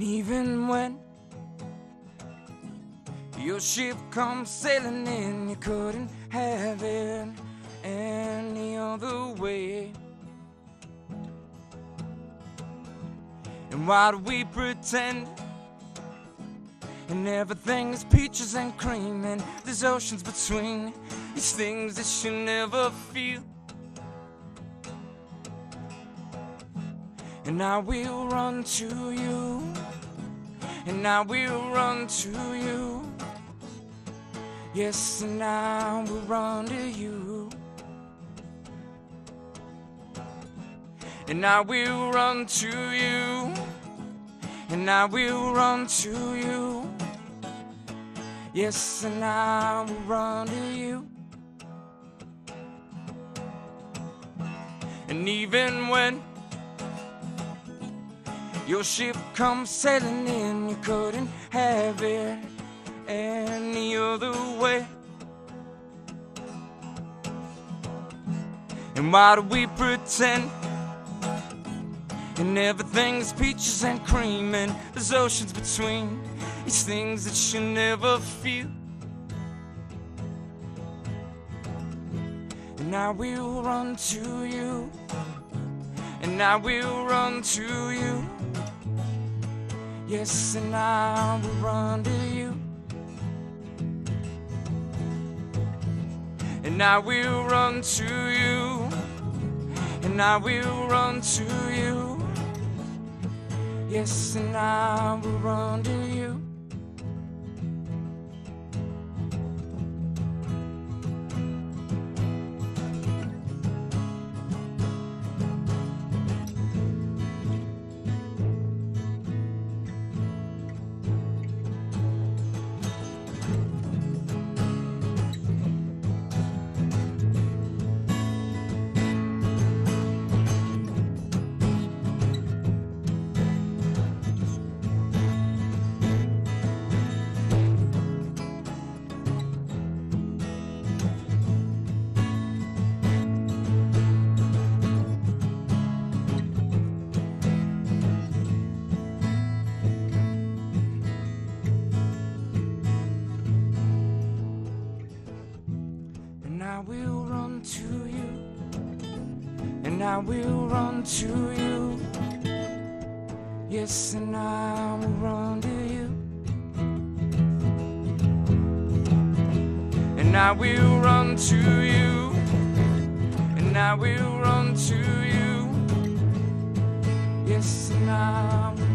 And even when your ship comes sailing in, you couldn't have it any other way. And why do we pretend? And everything is peaches and cream, and there's oceans between these things that you never feel. And I will run to you, and I will run to you. Yes, and I will run to you. And I will run to you, and I will run to you. Yes, and I will run to you. And even when your ship comes sailing in, you couldn't have it any other way. And why do we pretend? And everything's peaches and cream, and there's oceans between these things that you never feel. And I will run to you, and I will run to you. Yes, and I will run to you. And I will run to you, and I will run to you. Yes, and I will run to you. Run to you, and I will run to you. Yes, and I will run to you. And I will run to you, and I will run to you. Yes, and I will